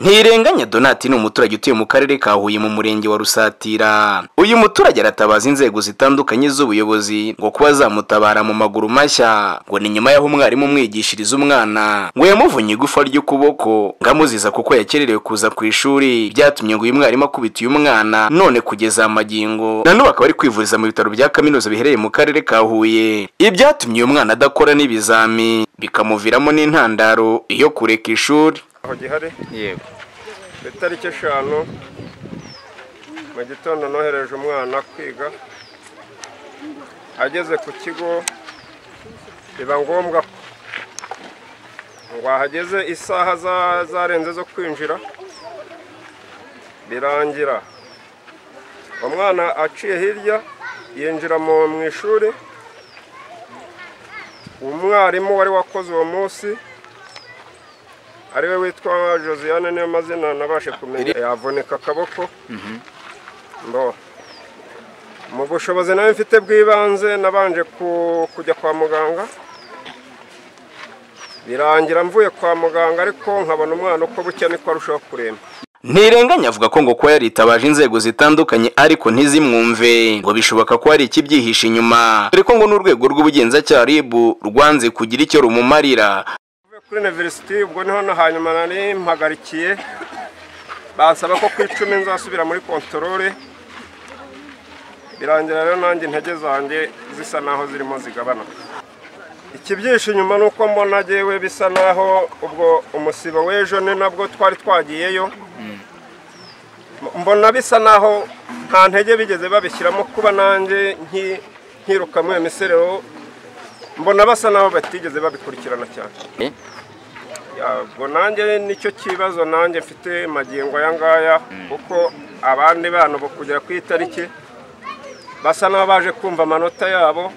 ntirenganya donati ni umuturage utuye mu karere ka huye mu murenge wa rusatira. Uyu muturage aratabaza inzego zitandukanye z'ubuyobozi ngo kuba zamutabara mu maguru mashya. Ngo ni nyuma y'aho umwarimu umwigishiriza umwana ngo yamuvunye igufa ry'ukuboko ngo amuziza kuko yakererewe kuza ku ishuri. Byatumye ngo uyu mwarimu akubita uyu mwana none kugeza amagingo. Na n'ubu akaba ari kwivuriza mu bitaro bya kaminuza biherereye mu karere ka huye. Ibi byatumye uyu mwana adakora n'ibizami bikamuviramo n'intandaro yo kureka ishuri. Aho gihari? Yego. Ku itariki eshanu mu gitondo nohereje umwana kwiga. Ageze ku kigo biba ngombwa ko ngo ahageze isaha za- zarenze zo kwinjira birangira. Umwana aciye hirya yinjira mu ishuri. Umwarimu wari wakoze uwo munsi ari we witwa josiane niyo mazina nabashe kumenya. Yavunika akaboko. Mbo. Mu bushobozi nawe mfite bw'ibanze nabanje ku- kujya kwa muganga. Birangira mvuye kwa muganga ariko nkabona umwana uko bucya niko arushaho kuremba. Ntirenganya avuga ko ngo kuba yaritabaje inzego zitandukanye ariko ntizimwumve. Ngo bishoboka ko hari ikibyihishe inyuma. Dore ko ngo n'urwego rw'ubugenzacyaha rib rwanze kugira icyo rumumarira. Kuri university ubwo ni ho na hanyuma nari mpagarikiye. Bansaba ko ku icumi nzasubira muri kontorore birangira rero nanjye intege zanjye zisa naho zirimo zigabanuka. Ikibyihishe inyuma ni uko mbona jyewe bisa naho ubwo umusibo w'ejo ni nabwo twari twagiyeyo. Mbona bisa naho nta ntege bigeze babishyiramo kuba nanjye nki- nkiruka muri iyo miserero mbona basa naho batigeze babikurikirana cyane. Ubwo nanjye ni cyo kibazo nanjye mfite magingo aya ngaya kuko abandi bana kugera ku itariki basa n'aho baje kumva amanota yabo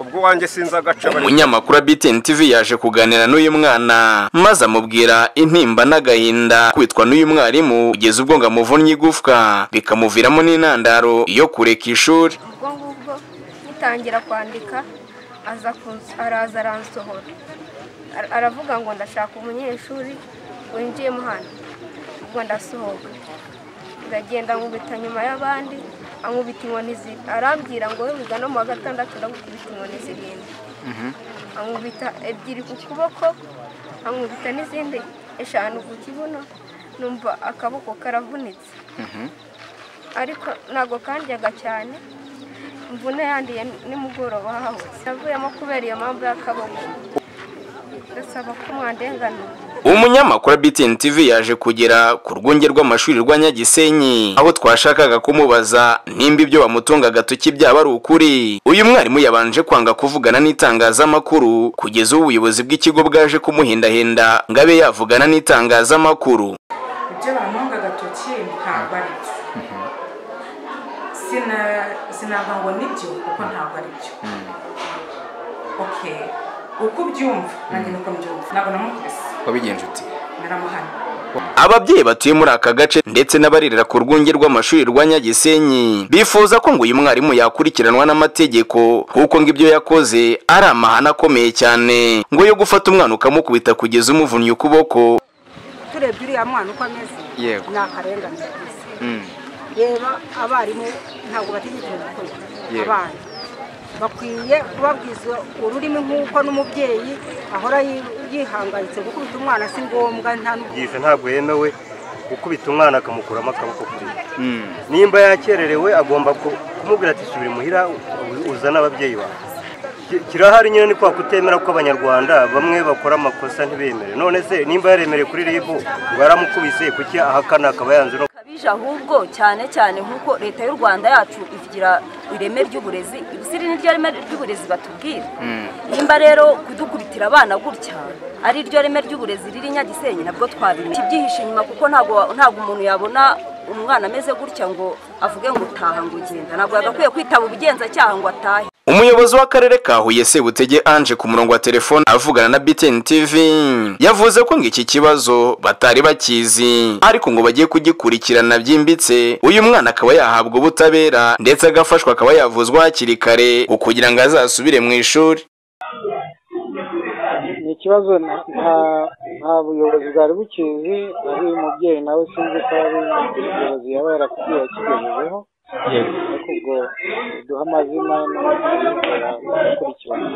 ubwo wanjye sinzi agace bari. Umunyamakuru wa btn tv yaje kuganira n'uyu mwana maze amubwira intimba n'agahinda kwitwa n'uyu mwarimu kugeza ubwo ngo amuvunnye igufwa bikamuviramo n'intandaro yo kureka ishuri. Ubwo ngubwo ngitangira kwandika aza araza aransohora. Ara- aravuga ngo ndashaka umunyeshuri winjiyemo hano. Ubwo ndasohoka. Ndagenda nkubita nyuma y'abandi ankubita inkoni arambwira ngo wowe wiga no mu wa gatandatu ndagukubita inkoni zirindwi. Ankubita ebyiri ku kuboko ankubita n'izindi eshanu ku kibuno numva akaboko karavunitse. Ariko ntabwo kandyaga cyane. Imvune yandiye nimugoroba hahose yavuyemo kubera iyo mpamvu y'akaboko. Ndasaba ko mwandenganura umunyamakuru wa btn tv yaje kugera ku rwunge rw'amashuri rwa nyagisenyi aho twashakaga kumubaza nimba ibyo bamutunga agatoki byaba ari ukuri. Uyu mwarimu yabanje kwanga kuvugana n'itangazamakuru kugeza ubu ubuyobozi bw'ikigo bwaje kumuhendahenda ngo abe yavugana n'itangazamakuru ibyo bamunga agatoki ntabwo ari byo Sina- sinavuga ngo ni byo kuko ntabwo ari byo. Okay uko ubyumva nanjye nuko mbyumva. Ntabwo namukubise. Wabigenje uti? Naramuhanye ababyeyi batuye muri aka gace ndetse n'abarerera ku rwunge rw'amashuri rwa nyagisenyi bifuza ko ngo uyu mwarimu yakurikiranwa n'amategeko kuko ngo ibyo yakoze ari amahane akomeye cyane. Ngo yo gufata umwana ukamukubita kugeza umuvunnye ukuboko. Turebye uriya mwana uko ameze? Yego. ni akarengane reba abarimu ntabwo bategekeye gukora Yego. abana. Bakwiye kubabwiza ururimi nk'uko n'umubyeyi ahora yi- yihangayitse gukubita umwana si ngombwa nta n'ubwo. Yigisha ntabwo yemewe gukubita umwana akamukuramo akaboko kuri nimba yakererewe agomba ku- kumubwira ati subira imuhira uzane ababyeyi bawe. Ki- kirahari nyine ni kwa kutemera ko abanyarwanda bamwe bakora amakosa ntibemere none se nimba yaremereye kuri ribu ngo yaramukubise kuki ahakana akaba yanze no bije ahubwo cyane cyane nk'uko leta y'u rwanda yacu ivugira ireme ry'uburezi ibisiri niryo reme ry'uburezi batubwira. Nimba rero kudukubitira abana gutya ari ryo reme ry'uburezi riri nyagisenyi nabwo twabimenya. Ikibyihishe inyuma kuko ntabwo umuntu yabona umwana ameze gutya ngo avuge ngo utaha ngo ugenda ntabwo yagakwiye kwitaba ubugenzacyaha ngo atahe. Umuyobozi w'akarere ka huye sebutege anje ku murongo wa telefone avugana na btn tv yavuze ko ngo iki kibazo batari bakizi ariko ngo bagiye kugikurikirana byimbitse. Uyu mwana akaba yahabwa ubutabera ndetse agafashwa akaba yavuzwa hakiri kare kugira ngo azasubire mu ishuri. Ni kibazo nta buyobozi bwari bukizi ari umubyeyi nawe sinzi ko ari ubuyobozi yaba yarakubwiye yakigejejeho ariko ubwo duha amazina n'abakurikirana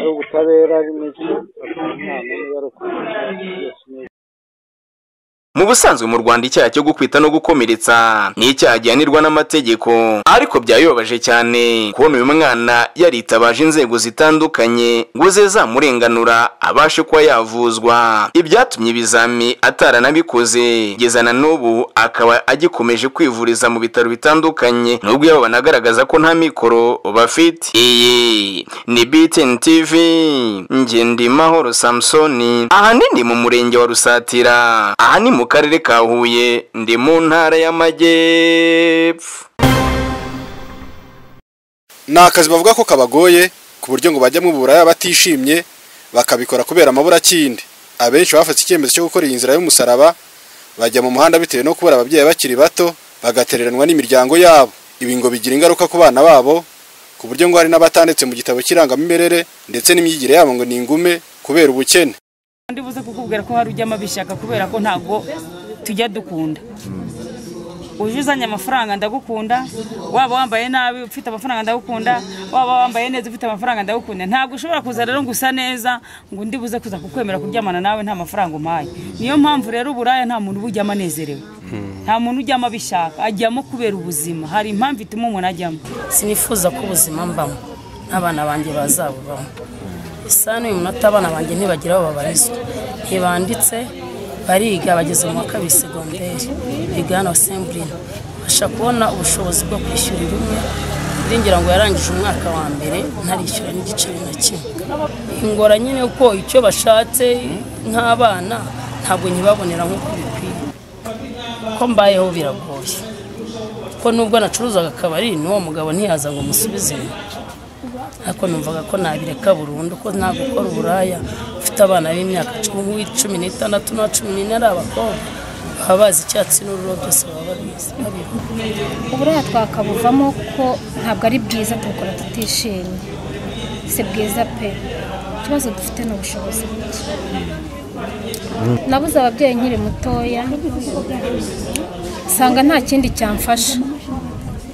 ari ubutabera ari n'iki? Umwana niba ari mu busanzwe mu rwanda icyaha cyo gukubita no gukomeretsa ni icyaha gihanirwa n'amategeko ariko byayobaje cyane. Kubona uyu mwana yaritabaje inzego zitandukanye ngo ze zamurenganura abashe kuba yavuzwa. Ibyatumye ibizami ataranabikoze kugeza na n'ubu akaba agikomeje kwivuriza mu bitaro bitandukanye. Nubwo yaba banagaragaza ko nta mikoro bafite. Iyi ni BTN TV Ngendimahoro Samsoni ahanini mu murenge wa Rusatira. Aha ni mu karere ka Huye ndi mu ntara y'Amajyepfo. Ni akazi bavuga ko kabagoye ku buryo ngo bajya mu buraya batishimye bakabikora kubera amaburakindi abenshi bafata icyemezo cyo gukora iyi nzira y'umusaraba bajya mu muhanda bitewe no kubura ababyeyi bakiri bato bagatereranwa n'imiryango yabo. Ibi ngo bigira ingaruka ku bana babo ku buryo ngo hari n'abatanditse mu gitabo cy'irangamimerere ndetse n'imyigire yabo ngo ni ingume kubera ubukene. Ndibuze kukubwira ko hari ujyamo abishaka kubera ko ntabwo tujya dukunda. Uje uzanye amafaranga ndagukunda waba wambaye nabi ufite amafaranga ndagukunda waba wambaye neza ufite amafaranga ndagukunda. Ntabwo ushobora kuza rero ngo usa neza ngo ndibuze kuza kukwemera kuryamana nawe nta mafaranga umpaye. Niyo mpamvu rero uburaya nta muntu uba ujyamo anezerewe. Nta muntu ujyamo abishaka ajyamo kubera ubuzima. Hari impamvu ituma umuntu ajyamo? Sinifuza ko ubuzima mbamo. N'abana banjye bazabubamo isa n'uyu munota abana banjye ntibagira aho babarizwa. Ntibanditse bariga bageze mu wa kabiri segonderi biga hano semburine babasha kubona ubushobozi bwo kwishyurira umwe biringira ngo yarangije umwaka wa mbere ntarishyura n'igiceri na kimwe. Ingora nyine ko icyo bashatse nk'abana ntabwo nkibabonera nk'uko bikwiye. Ko mbayeho biragoye. Ko nubwo nacuruzaga akabari n'uwo mugabo ntiyaza ngo musubize inyuma. Ariko numvaga ko nabireka burundu ko nta gukora uburaya. Ufite abana b'imyaka cumi n'itandatu na cumi n'ine ari abakobwa. Baba bazi icyatsi n'ururo byose baba babizi uburaya twakabuvamo ko ntabwo ari bwiza tubukora tutishimye. Si bwiza pe. Ikibazo dufite ni ubushobozi buke. Nabuze ababyeyi nkiri mutoya nsanga nta kindi cyamfasha.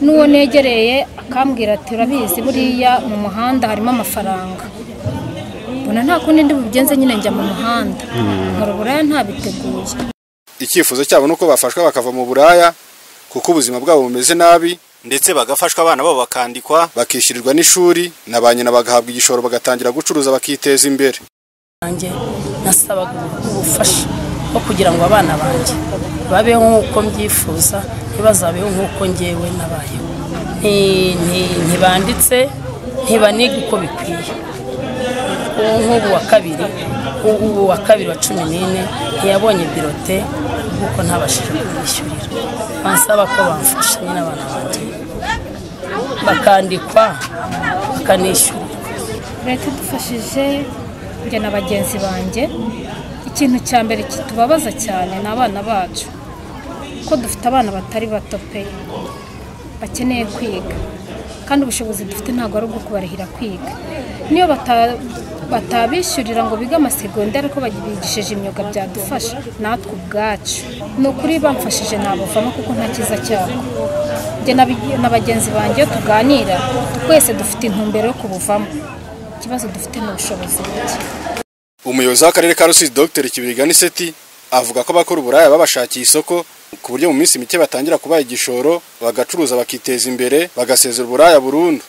N'uwo negereye akambwira ati urabizi buriya mu muhanda harimo amafaranga. Mbona nta kundi ndi bubigenze nyine njya mu muhanda. Nkora uburaya ntabiteguye. Icyifuzo cyabo ni uko bafashwa bakava mu buraya kuko ubuzima bwabo bumeze nabi ndetse bagafashwa abana babo bakandikwa bakishyurirwa n'ishuri na ba nyina bagahabwa igishoro bagatangira gucuruza bakiteza imbere. Nanjye nasabaga ubufasha bwo kugira ngo abana banjye babeho nk'uko mbyifuza ntibazabeho nk'uko ngewe nabayeho. Nti- nti- ntibanditse ntibaniga uko bikwiye. Ubu nk'ubu wa kabiri ubu wa kabiri wa cumi n'ine ntiyabonye birote kuko ntabashije kumwishyurira. Bansaba ko bamfasha nyine abana banjye bakandikwa bakanishyura leta idufashije njye na bagenzi banjye. Ikintu cya mbere kitubabaza cyane ni abana bacu. Ko dufite abana batari bato pe. Bakeneye kwiga. Kandi ubushobozi dufite ntabwo ari ubwo kwiga. Niyo bata- batabishyurira ngo bige amasegonderi ariko bigishije imyuga byadufasha natwe ubwacu. Ni ukuri bamfashije nabuvamo kuko nta cyiza cyabo. Na bagenzi banjye iyo tuganira twese dufite intumbero yo kubuvamo. Ikibazo dufite ni ubushobozi buke. Umuyobozi w'akarere ka rusizi dr. Kibirigani seti avuga ko abakora uburaya babashakiye isoko ku buryo mu minsi mike batangira kubaha igishoro bagacuruza bakiteza imbere bagasezera uburaya burundu.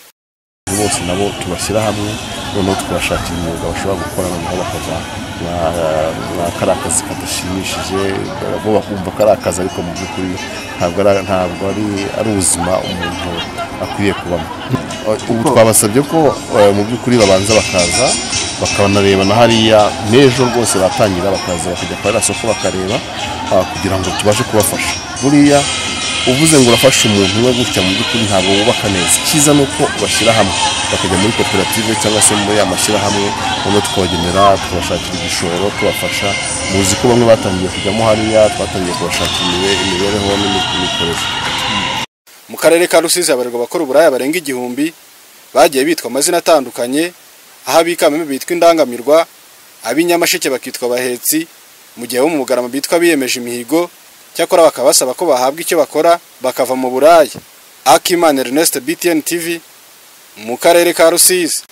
Bose nabo tubashyira hamwe noneho tukabashakira imyuga bashobora gukora noneho bakava mwa- mwa kariya kazi kadashimishije bo bakumva ko ari akazi ariko mu by'ukuri ntabwo ari ubuzima umuntu akwiriye kubamo. Ubu twabasabye ko eh, mu by'ukuri babanza bakaza bakanareba na hariya n'ejo rwose batangira bakaza bakajya kwa ririya soko bakareba ah, kugira ngo tubashe kubafasha. Buriya uvuze ngo urafasha umuntu umwe gutya mu by'ukuri ntabwo wubaka neza. Icyiza ni uko bashyira hamwe. Bakajya muri koperative cyangwa se muri ya mashyirahamwe noneho tukabagenera tukabashakira igishoro tubafasha. Muzi ko bamwe batangiye kujyamo hariya twatangiye kubashakira imibe- imibereho n'imikorere mu karere ka rusizi habarirwa abakora uburaya barenga igihumbi bagiye bitwa amazina atandukanye aho abikameme bitwa indangamirwa ab'inyamasheke bakitwa abahetsi mu gihe abo mu bugarama bitwa biyemeje imihigo cyakora bakaba basaba ko bahabwa icyo bakora bakava mu buraya. Akimana ernest btn tv mu karere ka rusizi.